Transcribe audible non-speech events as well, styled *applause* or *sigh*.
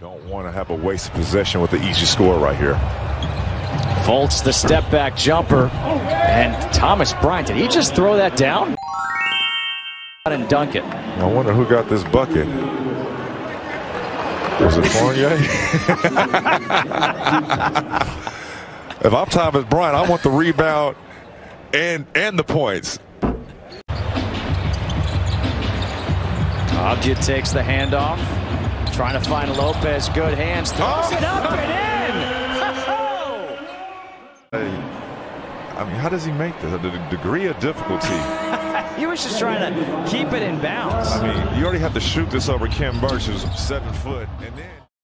Don't want to have a wasted possession with the easy score right here. Fultz, the step back jumper. And Thomas Bryant, did he just throw that down? And dunk it. I wonder who got this bucket. Was it Fournier? *laughs* if I'm Thomas Bryant, I want the rebound and and the points. Object takes the handoff. Trying to find Lopez. Good hands. Throws it up and in. *laughs* Hey, I mean, how does he make this? The degree of difficulty. *laughs* he was just trying to keep it in bounds. I mean, you already have to shoot this over Khem Birch, who's seven foot, and then.